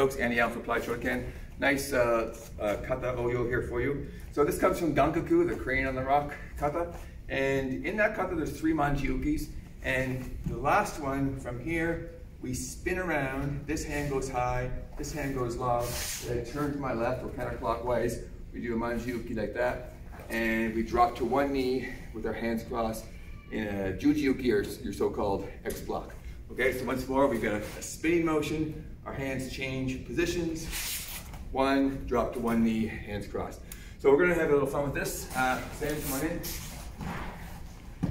folks, Andy Allen for Applied Shotokan. Nice uh, uh, kata oyo here for you. So this comes from Gankaku, the crane on the rock kata. And in that kata, there's three manji-ukes. And the last one from here, we spin around. This hand goes high, this hand goes low. I turn to my left or counterclockwise. We do a manji-uke like that. And we drop to one knee with our hands crossed in a juji-uke or your so-called X-block. Okay, so once more, we've got a, a spinning motion. Our hands change positions. One, drop to one knee, hands crossed. So we're gonna have a little fun with this. Uh, Sam, come on in.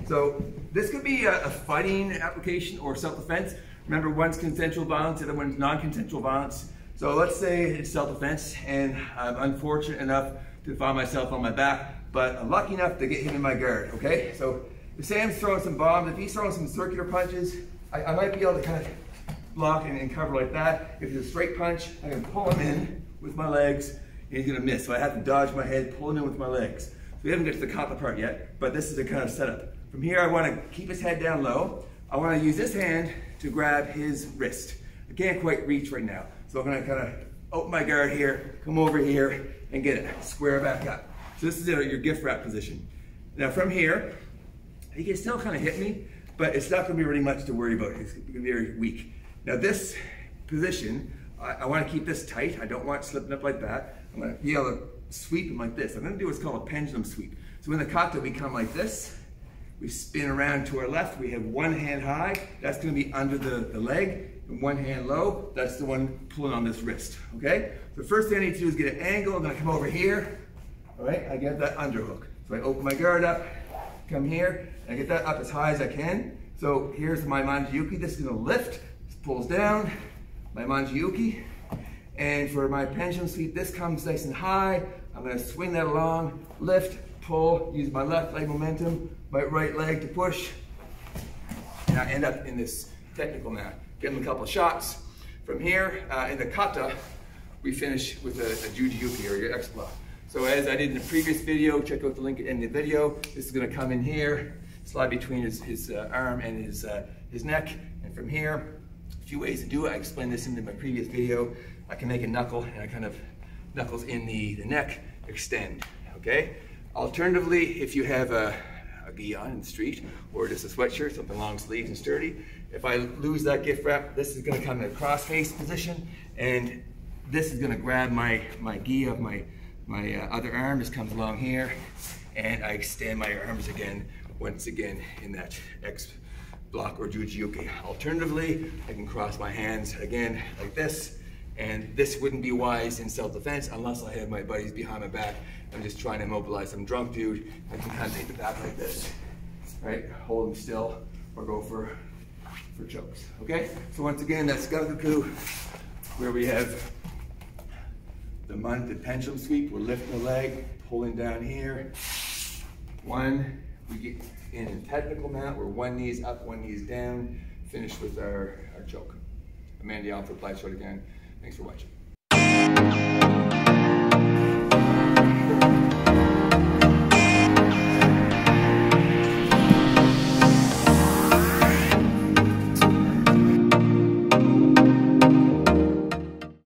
So this could be a, a fighting application or self-defense. Remember, one's consensual violence, the other one's non-consensual violence. So let's say it's self-defense, and I'm unfortunate enough to find myself on my back, but I'm lucky enough to get him in my guard, okay? So if Sam's throwing some bombs, if he's throwing some circular punches, I, I might be able to kind of block and, and, cover like that. If it's a straight punch, I can pull him in with my legs, and he's gonna miss. So I have to dodge my head, pull him in with my legs. So we haven't got to the kata part yet, but this is the kind of setup. From here, I wanna keep his head down low. I wanna use this hand to grab his wrist. I can't quite reach right now. So I'm gonna kind of open my guard here, come over here, and get it, square back up. So this is your gift wrap position. Now from here, he can still kind of hit me, but it's not gonna be really much to worry about. He's gonna be very weak. Now this position, I, I wanna keep this tight. I don't want it slipping up like that. I'm gonna be able to sweep him like this. I'm gonna do what's called a pendulum sweep. So in the kata, we come like this, we spin around to our left. We have one hand high. That's going to be under the, the leg. And one hand low. That's the one pulling on this wrist. Okay? So first thing I need to do is get an angle. I'm going to come over here. All right? I get that underhook. So I open my guard up, come here, and I get that up as high as I can. So here's my manji-uke. This is going to lift. Pulls down. My manji-uke. And for my pendulum sweep, this comes nice and high. I'm going to swing that along, lift, pull, use my left leg momentum, my right leg to push, and I end up in this technical now. Give them a couple shots. From here, uh, in the kata, we finish with a, a or your X-block. So as I did in the previous video, check out the link in the video. This is gonna come in here, slide between his, his uh, arm and his, uh, his neck. And from here, few ways to do it. I explained this in my previous video. I can make a knuckle and I kind of knuckles in the, the neck, extend, okay? Alternatively, if you have a, a gi on in the street or just a sweatshirt, something long sleeves and sturdy, if I lose that gift wrap, this is gonna come in a cross face position and this is gonna grab my, my gi of my, my uh, other arm, just comes along here and I extend my arms again, once again in that X block or juji-uke. Alternatively, I can cross my hands again like this and this wouldn't be wise in self-defense unless I have my buddies behind my back. I'm just trying to immobilize some drunk dude. I can kind of take the back like this, right? Hold him still or go for, for chokes, okay? So once again, that's Gankaku, where we have the, month, the pendulum sweep. We're lifting the leg, pulling down here. One, we get in a technical mount where one knee's up, one knee's down, finish with our, our choke. Amanda Allen for Applied again. Thanks for watching.